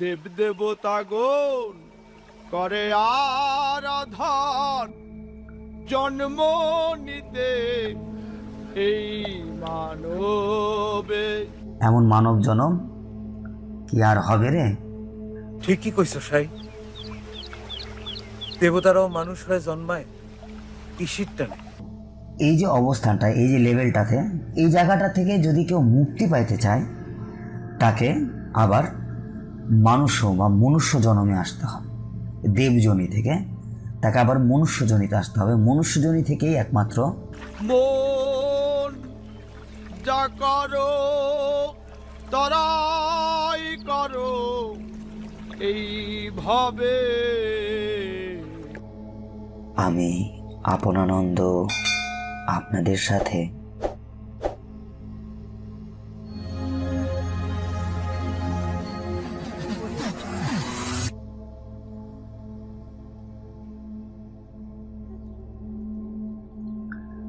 দেব দেবতাগণ করে আরাধন জন্ম নিতে এই মানবে। এমন মানব জনম কি আর হবে রে? ঠিকই কইছ সাই। দেবতারাও মানুষ হয়ে জন্মায় ইসির টানে এই যে অবস্থানটা এই যে লেভেলটাতে এই জায়গাটা থেকে যদি কেউ মুক্তি পাইতে চায় তাকে আবার মানুষ বা মনুষ্য জন্মে আসতে হবে। দেবজনী থেকে তাকে আবার মনুষ্যজনিতে আসতে হবে। মনুষ্যজনী থেকেই একমাত্র যা করো তরাই করো এইভাবে আমি আপনানন্দ আপনাদের সাথে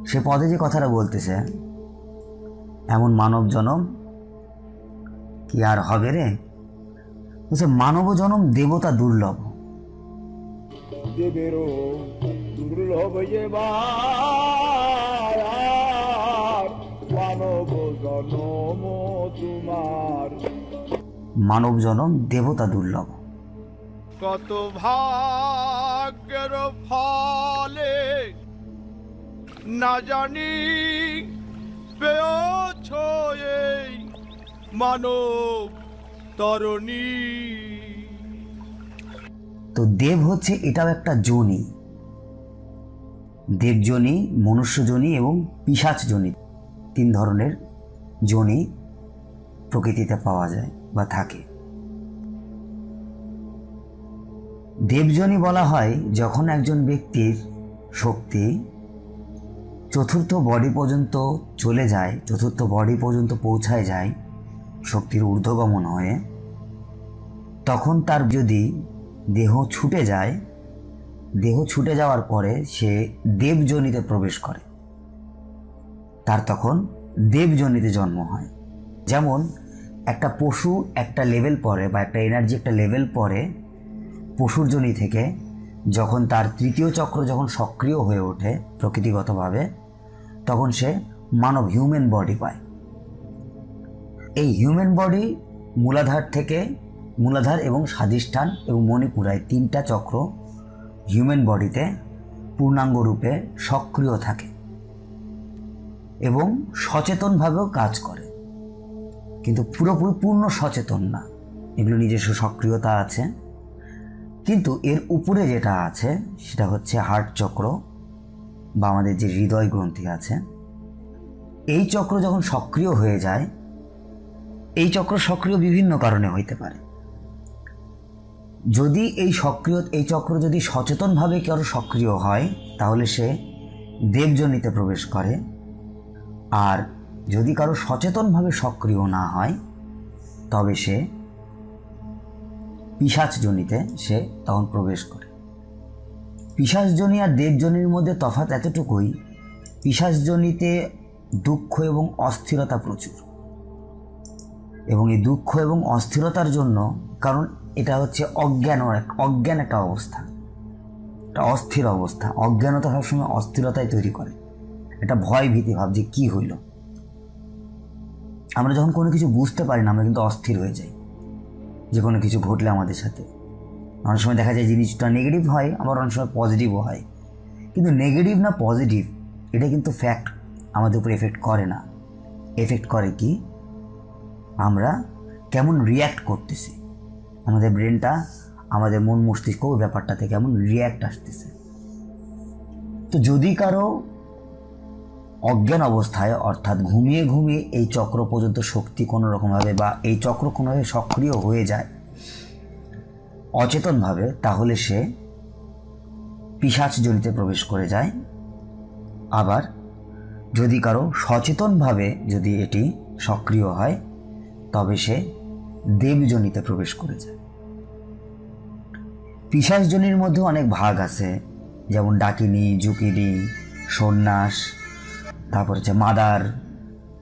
সে পদে যে কথাটা বলতেছে এমন মানব জনম কি আর হবে রে? বলছে মানব জনম দেবতা দুর্লভ। দেবেরও দুর্লভ মানব জনম তোমার। মানব জনম দেবতা দুর্লভ। কত ভাগ্যের ফলে না জানি মানব তরণী। তো দেব হচ্ছে এটাও একটা যোনি। দেবযোনি, মনুষ্যযোনি এবং পিসাচযোনি তিন ধরনের যোনি প্রকৃতিতে পাওয়া যায় বা থাকে। দেবযোনি বলা হয় যখন একজন ব্যক্তির শক্তি চতুর্থ বডি পর্যন্ত চলে যায়, চতুর্থ বডি পর্যন্ত পৌঁছায় যায় শক্তির ঊর্ধ্বগমন হয়ে। তখন তার যদি দেহ ছুটে যায়, দেহ ছুটে যাওয়ার পরে সে দেবজনিতে প্রবেশ করে। তার তখন দেবজনিতে জন্ম হয়। যেমন একটা পশু একটা লেভেল পরে বা একটা এনার্জি একটা লেভেল পরে, পশুর জনি থেকে যখন তার তৃতীয় চক্র যখন সক্রিয় হয়ে ওঠে প্রকৃতিগতভাবে তখন সে মানব হিউম্যান বডি পায়। এই হিউম্যান বডি মূলাধার থেকে মূলাধার এবং স্বাধিষ্ঠান এবং মণিপুরায় তিনটা চক্র হিউম্যান বডিতে পূর্ণাঙ্গ রূপে সক্রিয় থাকে এবং সচেতনভাবেও কাজ করে। কিন্তু পুরোপুরি পূর্ণ সচেতন না, এগুলো নিজস্ব সক্রিয়তা আছে। কিন্তু এর উপরে যেটা আছে, সেটা হচ্ছে হার্ট চক্র। বা আমাদের যে হৃদয় গ্রন্থি আছে, এই চক্র যখন সক্রিয় হয়ে যায়, এই চক্র সক্রিয় বিভিন্ন কারণে হইতে পারে। যদি এই সক্রিয়, এই চক্র যদি সচেতনভাবে কারও সক্রিয় হয়, তাহলে সে দেবজনিতে প্রবেশ করে। আর যদি কারও সচেতনভাবে সক্রিয় না হয়, তবে সে পিসাচজনিতে সে তখন প্রবেশ করে। পিসাচজনি আর দেবজনির মধ্যে তফাৎ এতটুকুই পিসাচজনিতে দুঃখ এবং অস্থিরতা প্রচুর। এবং এই দুঃখ এবং অস্থিরতার জন্য, কারণ এটা হচ্ছে অজ্ঞান অজ্ঞান একটা অবস্থা। একটা অস্থির অবস্থা। অজ্ঞানতা সবসময় অস্থিরতাই তৈরি করে। এটা ভয় ভীতি ভাব যে কী হইল। আমরা যখন কোনো কিছু বুঝতে পারি না, আমরা কিন্তু অস্থির হয়ে যাই। যে কোনো কিছু ঘটলে আমাদের সাথে। অনেক সময় দেখা যায় জিনিসটা নেগেটিভ হয়, আবার অনেক সময় পজিটিভও হয়। কিন্তু নেগেটিভ না পজিটিভ এটা কিন্তু ফ্যাক্ট আমাদের উপর এফেক্ট করে না। এফেক্ট করে কি? আমরা কেমন রিয়্যাক্ট করতেছি? আমাদের ব্রেনটা আমাদের মন মস্তিষ্ক ওই ব্যাপারটাতে কেমন রিয়্যাক্ট আসতেছে? তো যদি কারও অজ্ঞান অবস্থায়, অর্থাৎ ঘুমিয়ে ঘুমিয়ে এই চক্র পর্যন্ত শক্তি কোনো রকমভাবে বা এই চক্র কোনোভাবে সক্রিয় হয়ে যায় অচেতনভাবে তাহলে সে পিসাচজনিতে প্রবেশ করে যায়। আবার যদি কারও সচেতনভাবে যদি এটি সক্রিয় হয়, তবে সে দেবজনিতে প্রবেশ করে যায়। পিসাচজনির মধ্যে অনেক ভাগ আছে, যেমন ডাকিনী, জুকিনি, সন্ন্যাস, তারপর হচ্ছে মাদার,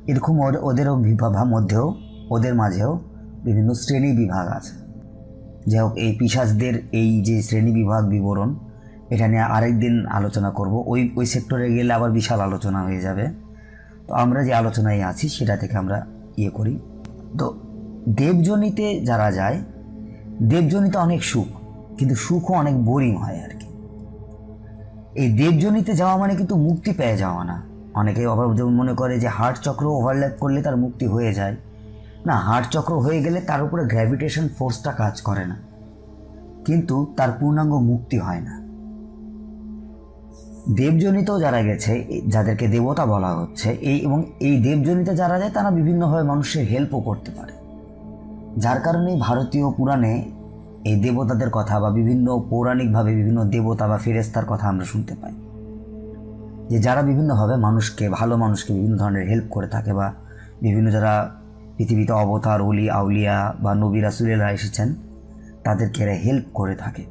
এরকম ওদেরও বিভাগ মধ্যেও ওদের মাঝেও বিভিন্ন শ্রেণি বিভাগ আছে। যাই হোক, এই পিসাজদের এই যে শ্রেণি বিভাগ বিবরণ, এটা নিয়ে আরেক দিন আলোচনা করব। ওই ওই সেক্টরে গেলে আবার বিশাল আলোচনা হয়ে যাবে। তো আমরা যে আলোচনায় আছি, সেটা থেকে আমরা ইয়ে করি। তো দেবজনিতে যারা যায়, দেবজনিতে অনেক সুখ, কিন্তু সুখও অনেক বোরিং হয় আর কি। এই দেবজনিতে যাওয়া মানে কিন্তু মুক্তি পেয়ে যাওয়া না। অনেকে আবার যেমন মনে করে যে হার্ট চক্র ওভারল্যাপ করলে তার মুক্তি হয়ে যায়। না হার্ট চক্র হয়ে গেলে তার উপরে গ্র্যাভিটেশন ফোর্সটা কাজ করে না। কিন্তু তার পূর্ণাঙ্গ মুক্তি হয় না। দেবজনিত যারা গেছে যাদেরকে দেবতা বলা হচ্ছে, এই এবং এই দেবজনিতে যারা যায়, তারা বিভিন্নভাবে মানুষের হেল্পও করতে পারে। যার কারণে ভারতীয় পুরাণে এই দেবতাদের কথা বা বিভিন্ন পৌরাণিকভাবে বিভিন্ন দেবতা বা ফেরেস্তার কথা আমরা শুনতে পাই। যে যারা বিভিন্নভাবে মানুষকে, ভালো মানুষকে বিভিন্ন ধরনের হেল্প করে থাকে বা বিভিন্ন যারা পৃথিবীতে অবতার, অলি, আউলিয়া বা নবী রাসুলেরা এসেছেন। তাদেরকে এরা হেল্প করে থাকে।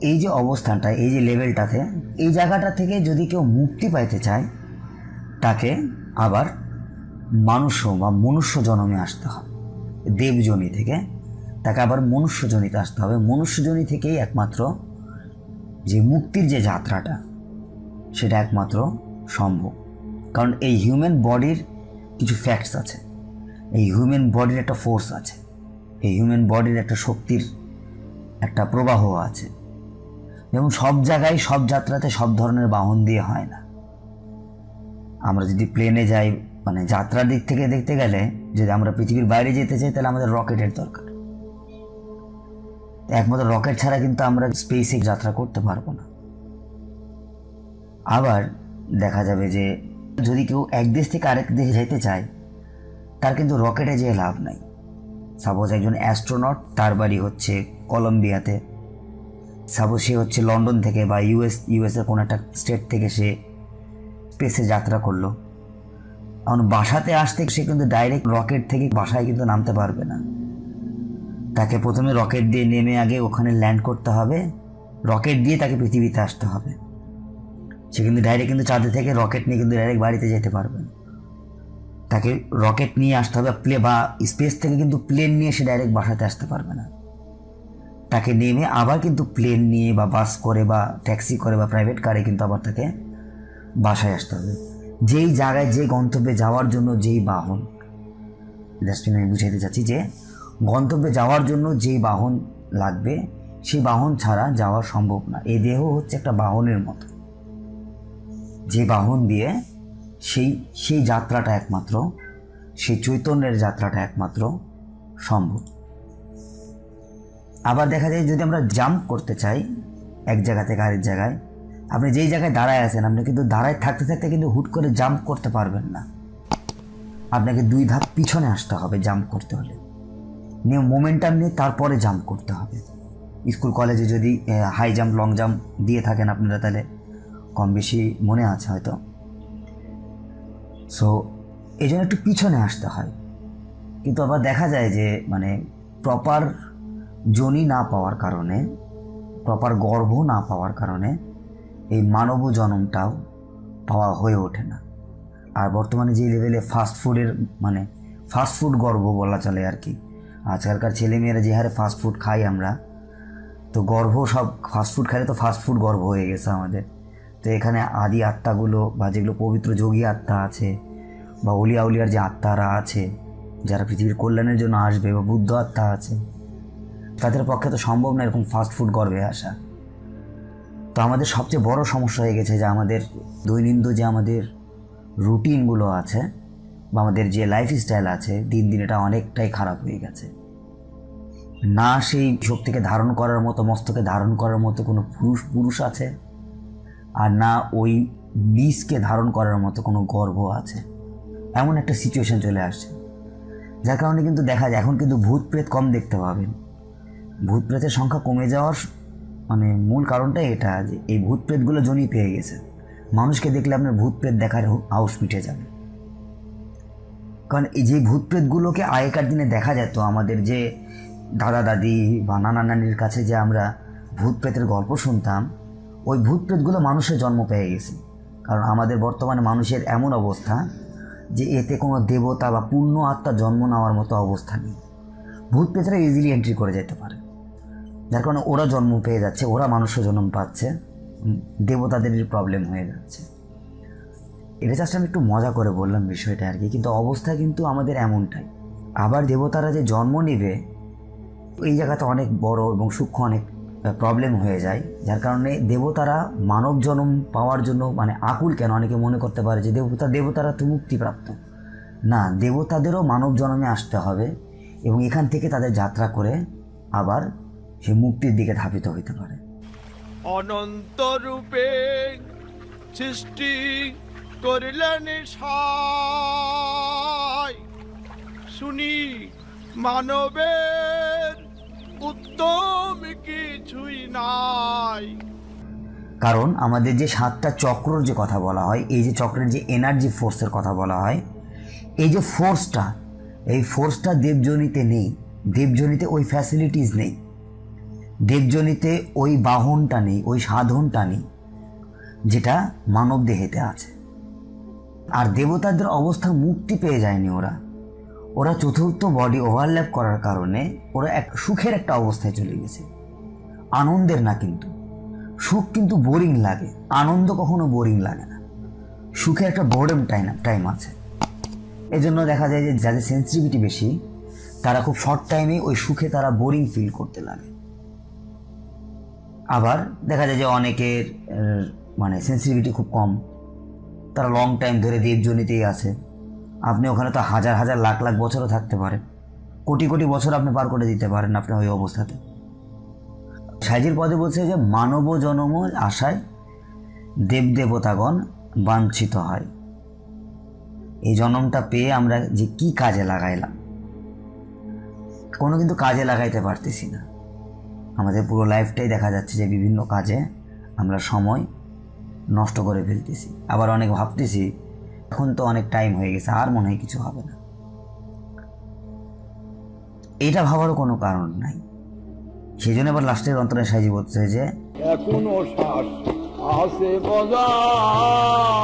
এই যে অবস্থানটা, এই যে লেভেলটাতে এই জায়গাটা থেকে যদি কেউ মুক্তি পাইতে চায়, তাকে আবার মানুষ বা মনুষ্য জনমে আসতে হবে। দেবজনি থেকে তাকে আবার মনুষ্যজনিতে আসতে হবে। মনুষ্যজনি থেকেই একমাত্র যে মুক্তির যে যাত্রাটা, সেটা একমাত্র সম্ভব। কারণ এই হিউম্যান বডির কিছু ফ্যাক্টস আছে। এই হিউম্যান বডির একটা ফোর্স আছে। এই হিউম্যান বডির একটা শক্তির একটা প্রবাহ আছে। যেমন সব জায়গায়, সব যাত্রাতে, সব ধরনের বাহন দিয়ে হয় না। আমরা যদি প্লেনে যাই মানে যাত্রার দিক থেকে দেখতে গেলে, যদি আমরা পৃথিবীর বাইরে যেতে চাই, তাহলে আমাদের রকেটের দরকার। একমাত্র রকেট ছাড়া কিন্তু আমরা স্পেসে যাত্রা করতে পারব না। আবার দেখা যাবে যে, যদি কেউ এক দেশ থেকে আরেক দেশে যেতে চায় তার কিন্তু রকেটে যেয়ে লাভ নাই। সাপোজ একজন অ্যাস্ট্রোনট, তার বাড়ি হচ্ছে কলম্বিয়াতে। সাপোজ সে হচ্ছে লন্ডন থেকে বা ইউএস, ইউএসের কোনো একটা স্টেট থেকে সে স্পেসে যাত্রা করল। এখন বাসাতে আসতে সে কিন্তু ডাইরেক্ট রকেট থেকে বাসায় কিন্তু নামতে পারবে না। তাকে প্রথমে রকেট দিয়ে নেমে আগে ওখানে ল্যান্ড করতে হবে। রকেট দিয়ে তাকে পৃথিবীতে আসতে হবে। সে কিন্তু ডাইরেক্ট কিন্তু চাঁদে থেকে রকেট নিয়ে কিন্তু ডাইরেক্ট বাড়িতে যেতে পারবে না। তাকে রকেট নিয়ে আসতে হবে প্লে বা স্পেস থেকে কিন্তু প্লেন নিয়ে সে ডাইরেক্ট বাসাতে আসতে পারবে না। তাকে নেমে আবার কিন্তু প্লেন নিয়ে বা বাস করে বা ট্যাক্সি করে বা প্রাইভেট কারে কিন্তু আবার তাকে বাসায় আসতে হবে। যেই জায়গায় যে গন্তব্যে যাওয়ার জন্য যেই বাহন জাস্ট আমি বুঝাইতে চাচ্ছি যে গন্তব্যে যাওয়ার জন্য যেই বাহন লাগবে, সেই বাহন ছাড়া যাওয়া সম্ভব না। এই দেহ হচ্ছে একটা বাহনের মতো। যে বাহন দিয়ে সেই সেই যাত্রাটা একমাত্র, সেই চৈতন্যের যাত্রাটা একমাত্র সম্ভব। আবার দেখা যায় যদি আমরা জাম্প করতে চাই, এক জায়গা থেকে আরেক জায়গায়, আপনি যেই জায়গায় দাঁড়ায় আছেন, আপনি কিন্তু দাঁড়ায় থাকতে থাকতে কিন্তু হুট করে জাম্প করতে পারবেন না। আপনাকে দুই ধাপ পিছনে আসতে হবে জাম্প করতে হলে। নিয়ে মোমেন্টাম নিয়ে তারপরে জাম্প করতে হবে। স্কুল, কলেজে যদি হাই জাম্প লং জাম্প দিয়ে থাকেন আপনারা, তাহলে কম বেশি মনে আছে হয়তো। সো এই জন্য একটু পিছনে আসতে হয়। কিন্তু আবার দেখা যায় যে মানে প্রপার জনি না পাওয়ার কারণে প্রপার গর্ভ না পাওয়ার কারণে এই মানব জনমটাও পাওয়া হয়ে ওঠে না। আর বর্তমানে যে লেভেলে ফাস্ট ফুডের মানে ফাস্ট ফুড গর্ভ বলা চলে আর কি, আজকালকার ছেলেমেয়েরা যে হারে ফাস্ট ফুড খাই আমরা, তো গর্ভ সব ফাস্ট ফুড খাইলে তো ফাস্ট ফুড গর্ভ হয়ে গেছে আমাদের। তো এখানে আদি আত্মাগুলো বা যেগুলো পবিত্র যোগী আত্মা আছে বা অলিয়া উলিয়ার যে আত্মারা আছে, যারা পৃথিবীর কল্যাণের জন্য আসবে বা বুদ্ধ আত্মা আছে, তাদের পক্ষে তো সম্ভব না এরকম ফাস্ট ফুড গর্বে আসা। তো আমাদের সবচেয়ে বড় সমস্যা হয়ে গেছে যে আমাদের দৈনন্দিন যে আমাদের রুটিনগুলো আছে বা আমাদের যে লাইফস্টাইল আছে, দিন দিন এটা অনেকটাই খারাপ হয়ে গেছে। না সেই শক্তিকে ধারণ করার মতো, মস্তকে ধারণ করার মতো কোনো পুরুষ পুরুষ আছে, আর না ওই বিষকে ধারণ করার মতো কোনো গর্ব আছে। এমন একটা সিচুয়েশন চলে আসছে। যার কারণে কিন্তু দেখা যায়, এখন কিন্তু ভূত প্রেত কম দেখতে পাবেন। ভূত প্রেতের সংখ্যা কমে যাওয়ার মানে মূল কারণটাই এটা যে এই ভূত প্রেতগুলো জনই পেয়ে গেছে। মানুষকে দেখলে আপনার ভূত প্রেত দেখার আউস মিটে যাবে। কারণ এই যে ভূত প্রেতগুলোকে আগেকার দিনে দেখা যেত, আমাদের যে দাদা দাদি বা নানা নানির কাছে যে আমরা ভূত প্রেতের গল্প শুনতাম, ওই ভূত প্রেতগুলো মানুষের জন্ম পেয়ে গেছে। কারণ আমাদের বর্তমানে মানুষের এমন অবস্থা যে এতে কোনো দেবতা বা পূর্ণ আত্মা জন্ম নেওয়ার মতো অবস্থা নেই। ভূত প্রেতরা ইজিলি এন্ট্রি করে যেতে পারে। যার কারণে ওরা জন্ম পেয়ে যাচ্ছে, ওরা মানুষের জন্ম পাচ্ছে দেবতাদের প্রবলেম হয়ে যাচ্ছে। এটা জাস্ট আমি একটু মজা করে বললাম বিষয়টা আর কি, কিন্তু অবস্থা কিন্তু আমাদের এমনটাই। আবার দেবতারা যে জন্ম নিবে, এই জায়গাতে অনেক বড় এবং সূক্ষ্ম, অনেক প্রবলেম হয়ে যায়। যার কারণে দেবতারা মানব জন্ম পাওয়ার জন্য মানে আকুল কেন? অনেকে মনে করতে পারে যে দেবতা, দেবতারা তো মুক্তিপ্রাপ্ত। না, দেবতাদেরও মানব জন্মে আসতে হবে এবং এখান থেকে তাদের যাত্রা করে আবার সে মুক্তির দিকে ধাবিত হইতে পারে। অনন্ত রূপে সৃষ্টি করিলেন শুনি মানবের উত্তম কিছুই নাই। কারণ আমাদের যে সাতটা চক্রর যে কথা বলা হয়, এই যে চক্রের যে এনার্জি ফোর্সের কথা বলা হয়, এই যে ফোর্সটা এই ফোর্সটা দেবজনিতে নেই। দেবজনিতে ওই ফ্যাসিলিটিস নেই। দেবজনিতে ওই বাহনটা নেই, ওই সাধনটা নেই, যেটা মানব দেহেতে আছে। আর দেবতাদের অবস্থা মুক্তি পেয়ে যায়নি ওরা। ওরা চতুর্থ বডি ওভারল্যাপ করার কারণে ওরা এক সুখের একটা অবস্থায় চলে গেছে। আনন্দের না কিন্তু। সুখ কিন্তু বোরিং লাগে। আনন্দ কখনো বোরিং লাগে না। সুখে একটা বোর্ডেম টাইম টাইম আছে। এজন্য দেখা যায় যে, যাদের সেন্সিটিভিটি বেশি, তারা খুব শর্ট টাইমে ওই সুখে তারা বোরিং ফিল করতে লাগে। আবার দেখা যায় যে, অনেকের মানে সেন্সিটিভিটি খুব কম। তারা লং টাইম ধরে দেবজনিতেই আছে। আপনি ওখানে তো হাজার হাজার, লাখ লাখ বছরও থাকতে পারেন। কোটি কোটি বছর আপনি পার করে দিতে পারেন আপনি ওই অবস্থাতে। সাইজির পদে বলছে যে মানব জনম আশায় দেবদেবতাগণ বাঞ্ছিত হয়। এই জনমটা পেয়ে আমরা যে কি কাজে লাগাইলাম, কোনো কিন্তু কাজে লাগাইতে পারতেছি না। আমাদের পুরো লাইফটাই দেখা যাচ্ছে যে বিভিন্ন কাজে আমরা সময় নষ্ট করে ফেলতেছি। আবার অনেক ভাবতেছি, এখন তো অনেক টাইম হয়ে গেছে, আর মনে হয় কিছু হবে না। এটা ভাবারও কোনো কারণ নাই। সেই জন্য আবার লাস্টের অন্তরে সাজি বলছে যে এখনও শ্বাস আছে বজায়।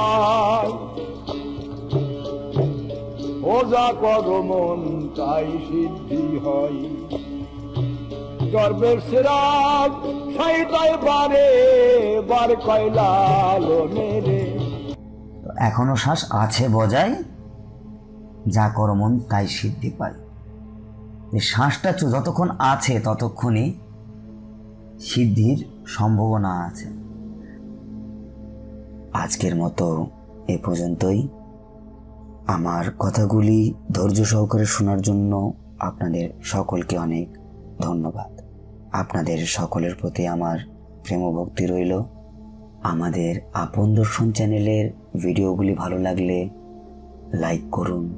ওজা কর মন তাই সিদ্ধি হয়। গর্বের সিরাজ সাইতাই বারে বার কয়লাল মেরে এখনও শ্বাস আছে বজায় যা করো মন তাই সিদ্ধি পায়। এই শ্বাসটা যতক্ষণ আছে ততক্ষণই সিদ্ধির সম্ভাবনা আছে। আজকের মতো এ পর্যন্তই। আমার কথাগুলি ধৈর্য সহকারে শোনার জন্য আপনাদের সকলকে অনেক ধন্যবাদ। আপনাদের সকলের প্রতি আমার প্রেম ও ভক্তি রইল। আমাদের আপন দর্শন চ্যানেলের ভিডিওগুলি ভালো লাগলে লাইক করুন,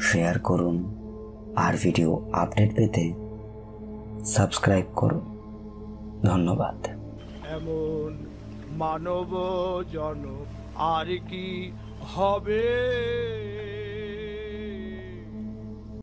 শেয়ার করুন, আর ভিডিও আপডেট পেতে সাবস্ক্রাইব করুন। ধন্যবাদ। এমন মানব জন আর কি হবে?